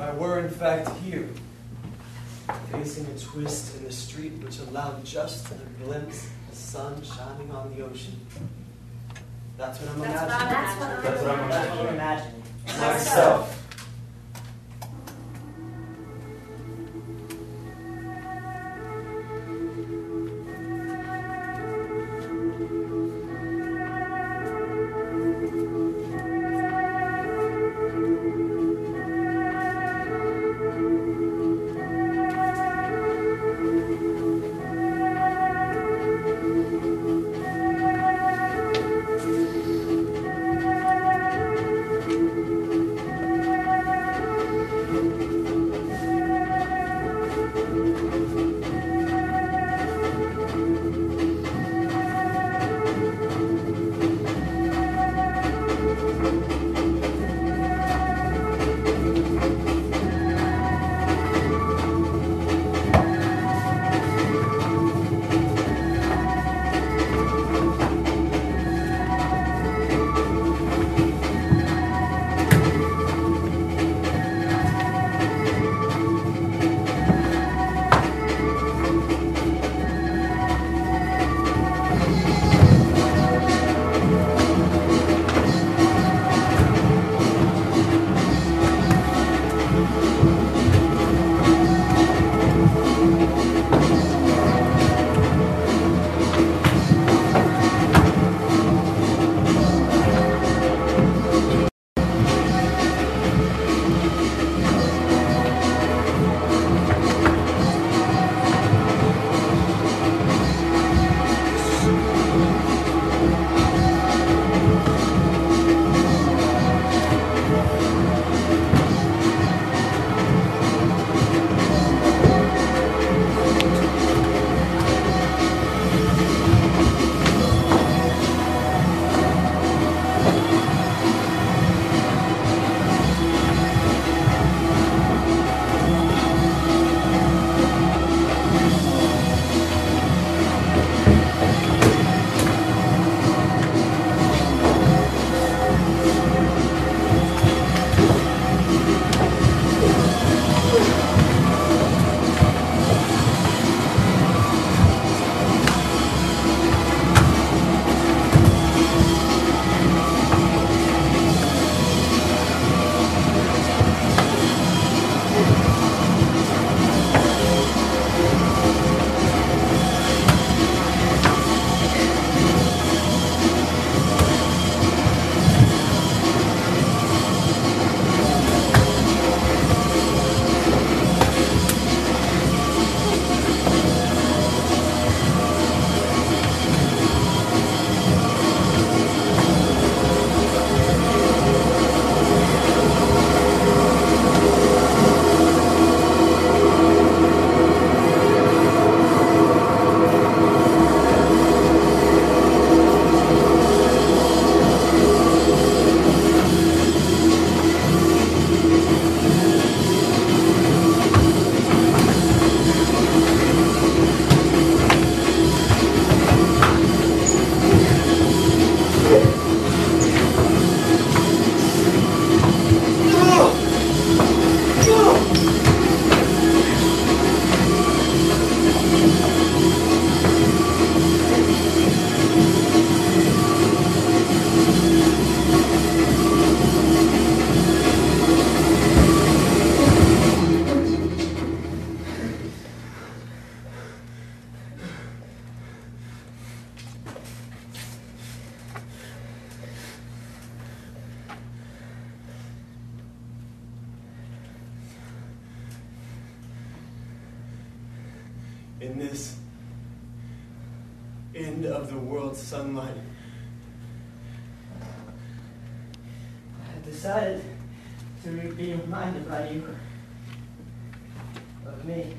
I were in fact here, facing a twist in the street which allowed just a glimpse of the sun shining on the ocean. That's what I'm That's imagining. That's what That's what I'm That's what I'm imagining. Myself. in this end of the world sunlight. I decided to be reminded by you of me.